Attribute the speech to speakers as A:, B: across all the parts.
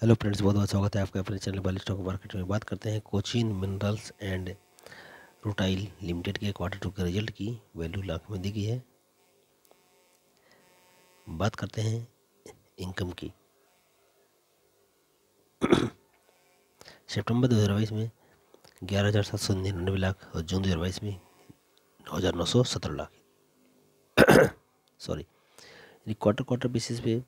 A: Hello friends बहुत बहुत स्वागत है आपका अपने चैनल वाली स्टॉक मार्केट में। बात करते हैं Cochin minerals and rutile limited के क्वार्टर टू के रिज़ल्ट की। वैल्यू लाख में दी गई है। बात करते हैं इनकम की। सितंबर 2022 में ग्यारह हज़ार सात सौ निन्यानवे लाख और जून 2022 में नौ हज़ार नौ सौ सत्रह lakh. Sorry quarter quarter basis पे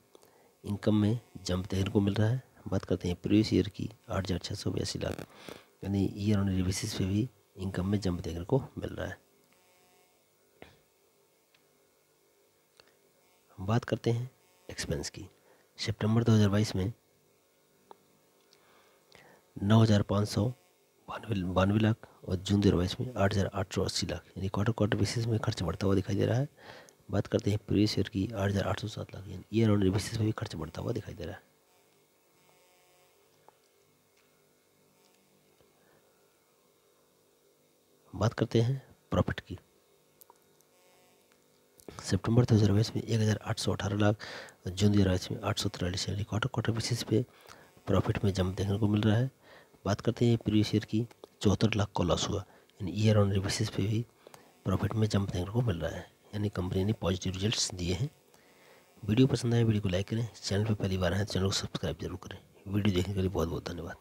A: इनकम में जंप देखने को मिल रहा है बात करते हैं प्रीवियस ईयर की आठ हज़ार छः सौ बयासी लाख। यानी ईयर ऑन ईयर बेसिस पे भी इनकम में जंप देखने को मिल रहा है। बात करते हैं एक्सपेंस की। सितंबर 2022 में नौ हज़ार पाँच सौ बानवे बानवे लाख और जून दो हज़ार बाईस में आठ हज़ार आठ सौ अस्सी लाख। यानी क्वार्टर क्वार्टर बेसिस में खर्च बढ़ता हुआ दिखाई दे रहा है। बात करते हैं प्रीवियस ईयर की आठ हज़ार आठ सौ सात लाख। यानी ईयर ऑन ईयर बेसिस में भी खर्च बढ़ता हुआ दिखाई दे रहा है। बात करते हैं प्रॉफिट की। सितंबर दो हज़ार बाईस में एक हज़ार आठ सौ अठारह लाख, जून दो हज़ार में आठ सौ तिरालीस यानी क्वार्टर क्वार्टर बेसिस पे प्रॉफिट में जंप देखने को मिल रहा है। बात करते हैं प्रीवियस ईयर की, चौहत्तर लाख का लॉस हुआ, यानी ईयर ऑन बेसिस पे भी प्रॉफिट में जंप देखने को मिल रहा है, यानी कंपनी ने पॉजिटिव रिजल्ट्स दिए हैं। वीडियो पसंद आए वीडियो को लाइक करें, चैनल पर पहली बार हैं चैनल को सब्सक्राइब ज़रूर करें। वीडियो देखने के लिए बहुत बहुत धन्यवाद।